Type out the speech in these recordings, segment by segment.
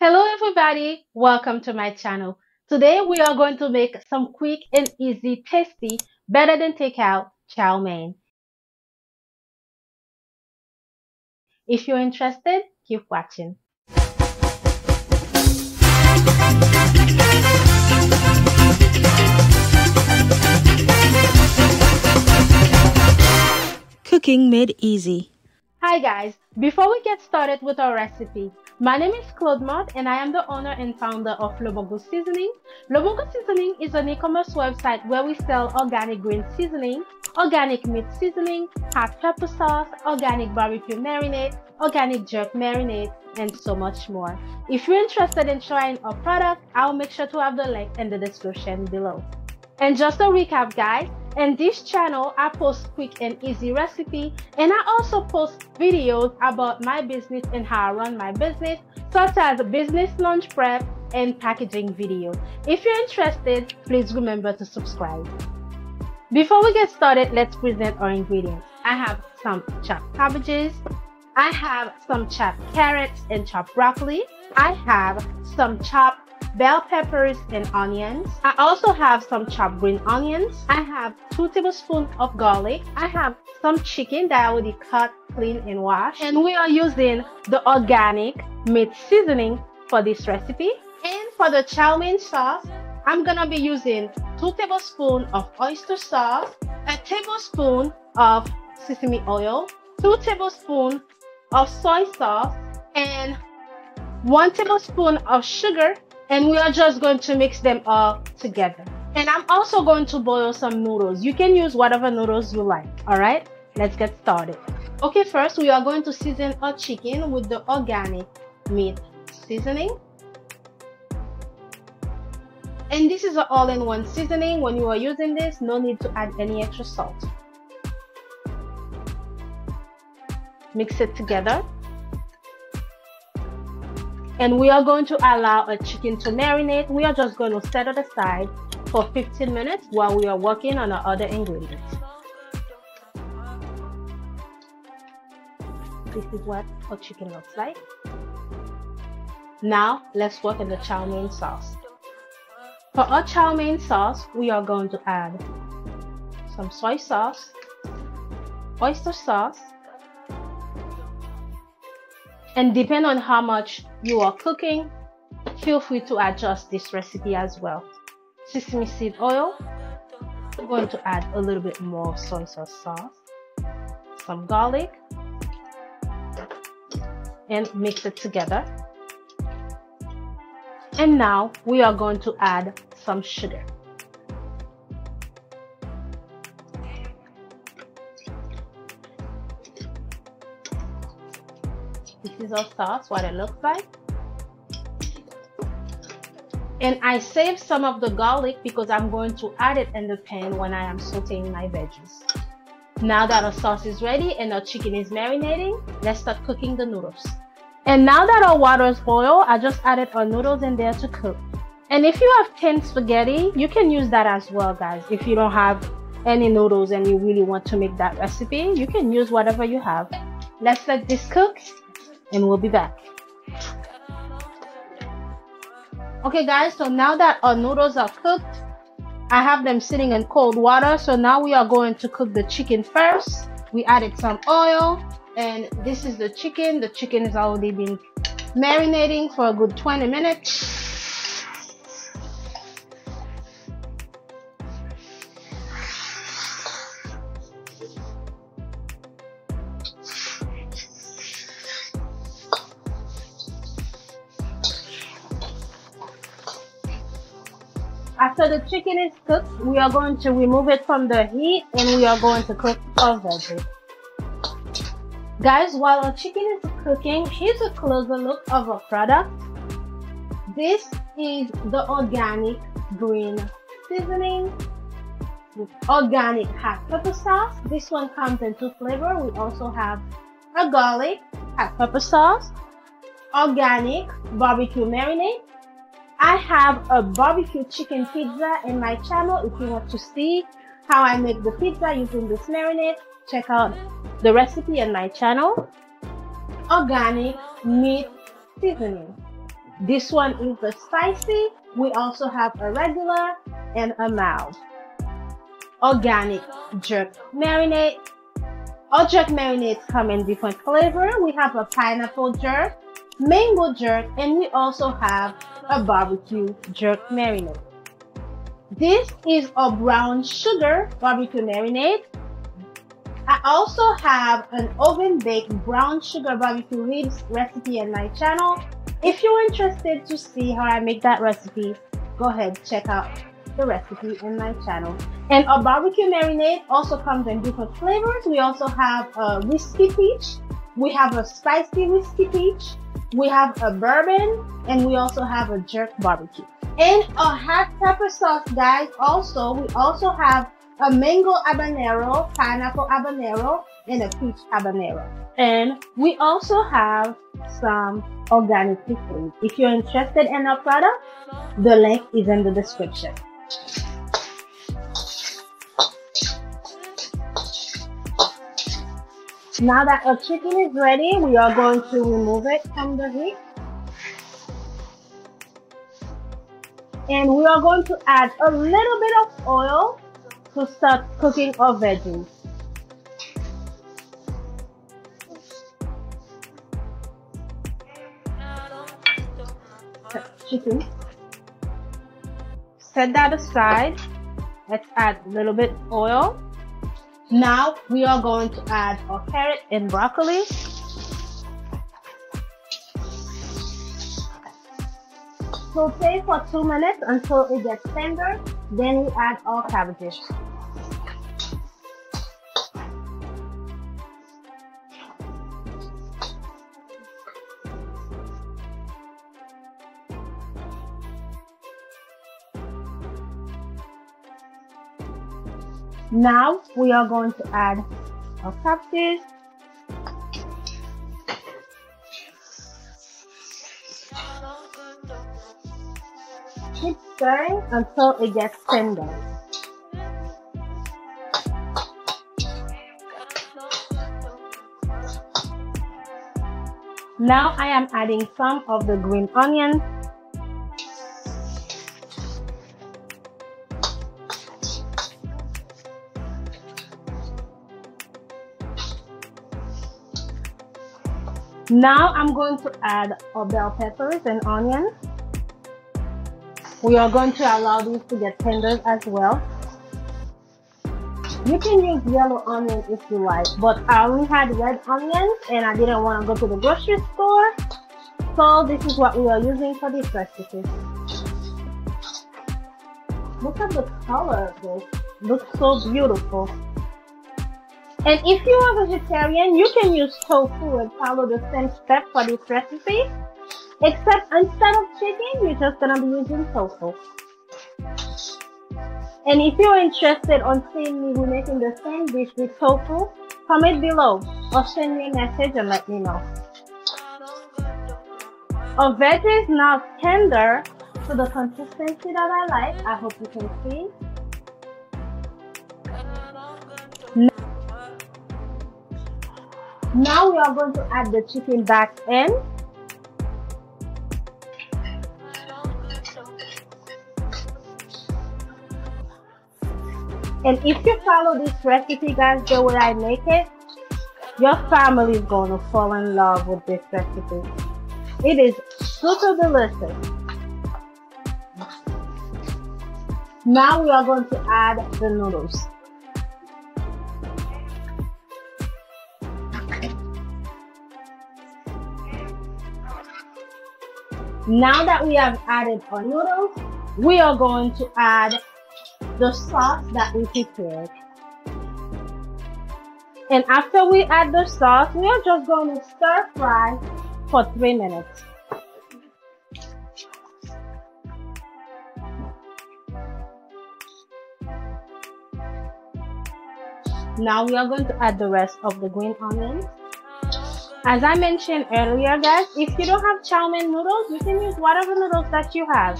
Hello everybody, welcome to my channel. Today we are going to make some quick and easy, tasty, better than takeout chow mein. If you're interested, keep watching. Cooking made easy. Hi guys, before we get started with our recipe, my name is Claude Mott and I am the owner and founder of Le Bon Goût Seasoning. Le Bon Goût Seasoning is an e-commerce website where we sell organic green seasoning, organic meat seasoning, hot pepper sauce, organic barbecue marinade, organic jerk marinade, and so much more. If you're interested in trying our product, I'll make sure to have the link in the description below. And just a recap guys, in this channel, I post quick and easy recipe and I also post videos about my business and how I run my business, such as business lunch prep and packaging videos. If you're interested, please remember to subscribe. Before we get started, let's present our ingredients. I have some chopped cabbages, I have some chopped carrots and chopped broccoli, I have some chopped bell peppers and onions. I also have some chopped green onions. I have 2 tablespoons of garlic. I have some chicken that I already cut, clean and washed. And we are using the organic meat seasoning for this recipe. And for the chow mein sauce, I'm gonna be using 2 tablespoons of oyster sauce, a tablespoon of sesame oil, 2 tablespoons of soy sauce, and 1 tablespoon of sugar and we are just going to mix them all together. And I'm also going to boil some noodles. You can use whatever noodles you like. All right, let's get started. Okay, first we are going to season our chicken with the organic meat seasoning. And this is an all-in-one seasoning. When you are using this, no need to add any extra salt. Mix it together and we are going to allow a chicken to marinate. We are just going to set it aside for 15 minutes while we are working on our other ingredients. This is what our chicken looks like. Now let's work on the chow mein sauce. For our chow mein sauce, we are going to add some soy sauce, oyster sauce, and depend on how much you are cooking, feel free to adjust this recipe as well. Sesame seed oil. I'm going to add a little bit more soy sauce sauce, some garlic, and mix it together. And now we are going to add some sugar. This is our sauce, what it looks like. And I saved some of the garlic because I'm going to add it in the pan when I am sauteing my veggies. Now that our sauce is ready and our chicken is marinating, let's start cooking the noodles. And now that our water is boiled, I just added our noodles in there to cook. And if you have tin spaghetti, you can use that as well, guys. If you don't have any noodles and you really want to make that recipe, you can use whatever you have. Let's let this cook and we'll be back. Okay guys, so now that our noodles are cooked, I have them sitting in cold water. So now we are going to cook the chicken first. We added some oil and this is the chicken. The chicken has already been marinating for a good 20 minutes. After the chicken is cooked, we are going to remove it from the heat and we are going to cook our veggies. Guys, while our chicken is cooking, here's a closer look of our product. This is the organic green seasoning with organic hot pepper sauce. This one comes in two flavors. We also have a garlic hot pepper sauce, organic barbecue marinade, I have a barbecue chicken pizza in my channel. If you want to see how I make the pizza using this marinade, check out the recipe in my channel. Organic meat seasoning. This one is the spicy. We also have a regular and a mild. Organic jerk marinade. All jerk marinades come in different flavor. We have a pineapple jerk, mango jerk, and we also have a barbecue jerk marinade. This is a brown sugar barbecue marinade. I also have an oven baked brown sugar barbecue ribs recipe on my channel. If you're interested to see how I make that recipe, go ahead check out the recipe in my channel. And our barbecue marinade also comes in different flavors. We also have a whiskey peach. We have a spicy whiskey peach. We have a bourbon and we also have a jerk barbecue. And a hot pepper sauce, guys. Also, we also have a mango habanero, pineapple habanero, and a peach habanero. And we also have some organic pickles. If you're interested in our product, the link is in the description. Now that our chicken is ready, we are going to remove it from the heat. And we are going to add a little bit of oil to start cooking our veggies. Chicken. Set that aside. Let's add a little bit oil. Now we are going to add our carrot and broccoli. Saute for two minutes until it gets tender. Then we add our cabbages. Now we are going to add our cabbages. Keep stirring until it gets tender. Now I am adding some of the green onions Now I'm going to add our bell peppers and onions. We are going to allow these to get tender as well. You can use yellow onions if you like, but I only had red onions and I didn't want to go to the grocery store. So this is what we are using for this recipe. Look at the color of this. Looks so beautiful. And if you are vegetarian, you can use tofu and follow the same step for this recipe. Except instead of chicken, you're just gonna be using tofu. And if you're interested on seeing me making the same dish with tofu, comment below or send me a message and let me know. Our veggie is now tender to the consistency that I like. I hope you can see. Now we are going to add the chicken back in. And if you follow this recipe guys the way I make it, your family is going to fall in love with this recipe. It is super delicious. Now we are going to add the noodles. Now that we have added our noodles, we are going to add the sauce that we prepared. And after we add the sauce, we are just going to stir fry for three minutes. Now we are going to add the rest of the green onions. As I mentioned earlier guys, if you don't have chow mein noodles, you can use whatever noodles that you have.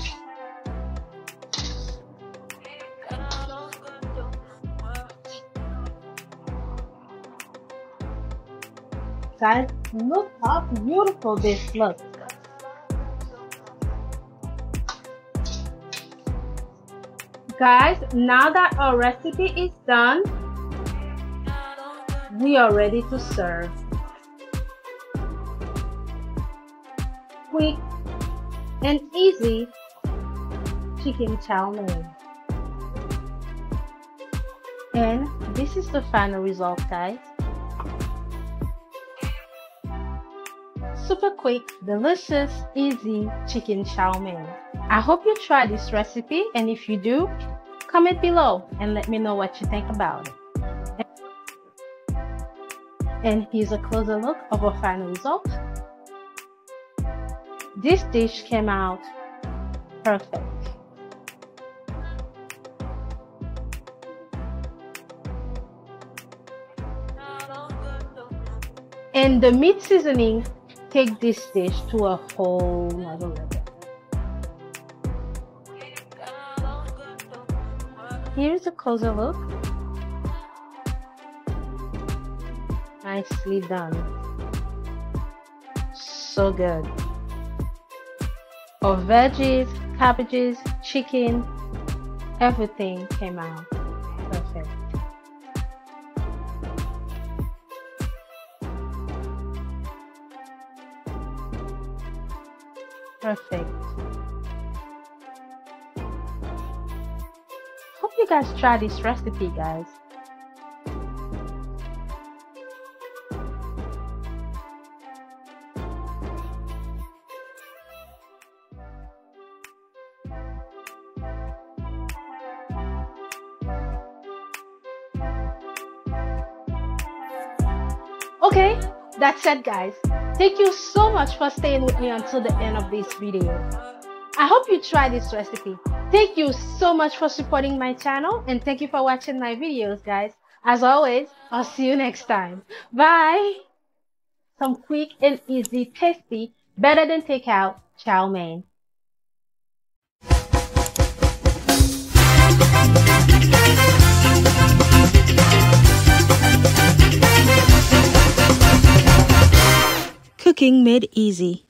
Guys, look how beautiful this looks. Guys, now that our recipe is done, we are ready to serve. Quick and easy chicken chow mein. And this is the final result guys. Super quick, delicious, easy chicken chow mein. I hope you try this recipe and if you do, comment below and let me know what you think about it. And here's a closer look of our final result. This dish came out perfect. And the meat seasoning take this dish to a whole level. Here's a closer look. Nicely done. So good. Our veggies, cabbages, chicken, everything came out perfect. Perfect. Hope you guys try this recipe, guys. Okay, that's it guys. Thank you so much for staying with me until the end of this video. I hope you try this recipe. Thank you so much for supporting my channel and thank you for watching my videos guys. As always, I'll see you next time. Bye! Some quick and easy, tasty, better than takeout chow mein. Cooking made easy.